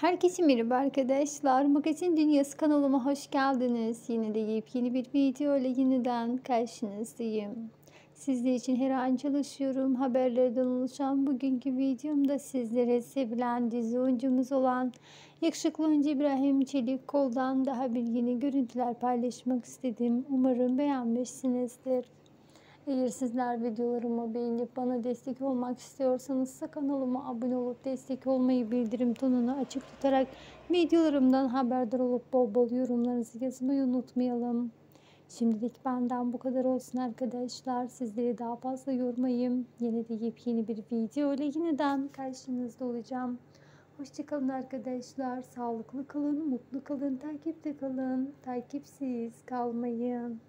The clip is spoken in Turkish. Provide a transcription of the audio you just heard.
Herkese merhaba arkadaşlar. Magazin Dünyası kanalıma hoş geldiniz. Yine de yepyeni bir video ile yeniden karşınızdayım. Sizler için her an çalışıyorum. Haberlerden oluşan bugünkü videomda sizlere sevilen dizi oyuncumuz olan yakışıklı oyuncu İbrahim Çelik Kol'dan daha bir yeni görüntüler paylaşmak istedim. Umarım beğenmişsinizdir. Eğer sizler videolarımı beğenip bana destek olmak istiyorsanız kanalıma abone olup destek olmayı bildirim tonunu açık tutarak videolarımdan haberdar olup bol bol yorumlarınızı yazmayı unutmayalım. Şimdilik benden bu kadar olsun arkadaşlar. Sizleri daha fazla yormayayım. Yine de yepyeni bir video ile yeniden karşınızda olacağım. Hoşçakalın arkadaşlar. Sağlıklı kalın, mutlu kalın, takipte kalın. Takipsiz kalmayın.